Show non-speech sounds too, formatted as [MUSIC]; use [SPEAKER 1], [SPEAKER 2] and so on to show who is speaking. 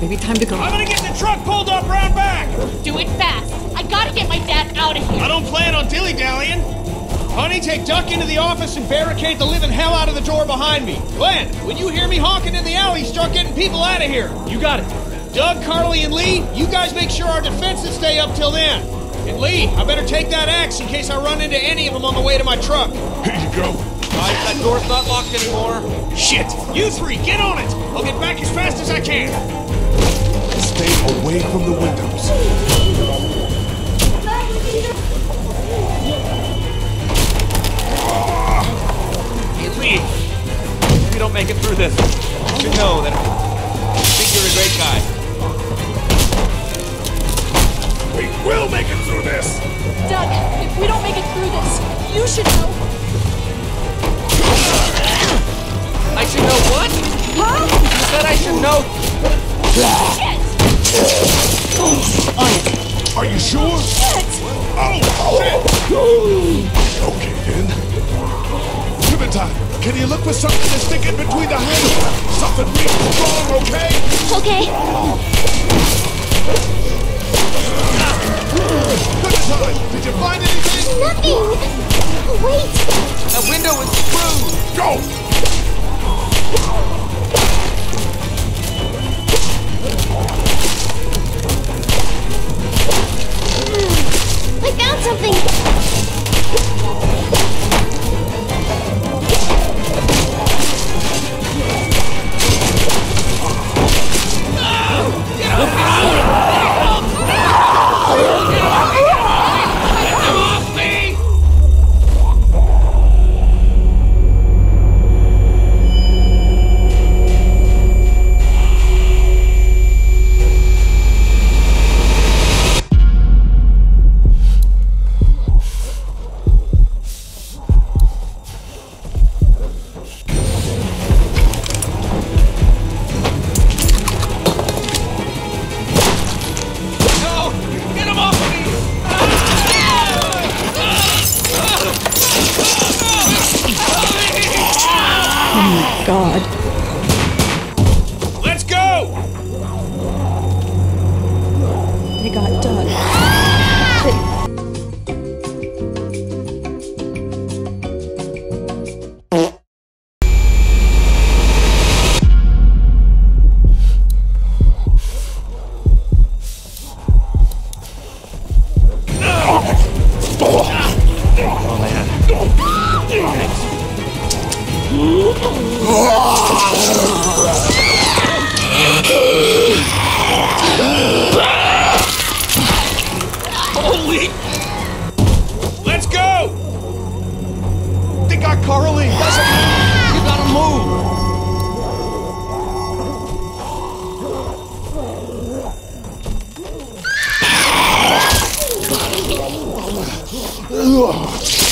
[SPEAKER 1] maybe baby. Time to go. I'm
[SPEAKER 2] gonna get the truck pulled up round back!
[SPEAKER 3] Do it fast. I gotta get my dad out of here. I
[SPEAKER 2] don't plan on dilly-dallying. Honey, take Duck into the office and barricade the living hell out of the door behind me. Glenn, when you hear me honking in the alley, start getting people out of here. You got it. Doug, Carley, and Lee, you guys make sure our defenses stay up till then. And Lee, I better take that axe in case I run into any of them on the way to my truck.
[SPEAKER 4] Here you go.
[SPEAKER 5] Guys, door's not locked anymore.
[SPEAKER 2] Shit! You three, get on it! I'll get back as fast as I can.
[SPEAKER 4] Stay away from the windows.
[SPEAKER 5] Hey, Lee. If you don't make it through this, you should know that I think you're a great guy. We
[SPEAKER 4] will make it through this.
[SPEAKER 6] Doug, if we don't make it through this, you should know.
[SPEAKER 5] I should know what?
[SPEAKER 6] Huh?
[SPEAKER 5] You said I should know. Shit!
[SPEAKER 4] Are you sure?
[SPEAKER 6] Shit!
[SPEAKER 4] Oh, shit! Okay, then. Clementine, can you look for something to stick in between the handles? Something real strong, okay?
[SPEAKER 7] Okay.
[SPEAKER 4] Clementine, did you find
[SPEAKER 7] anything? Nothing! Wait!
[SPEAKER 5] That window is screwed.
[SPEAKER 4] Go!
[SPEAKER 1] God.
[SPEAKER 2] Let's go!
[SPEAKER 1] They got Doug. Holy!
[SPEAKER 2] Let's go! They got Carley. Doesn't
[SPEAKER 5] You gotta move! [LAUGHS]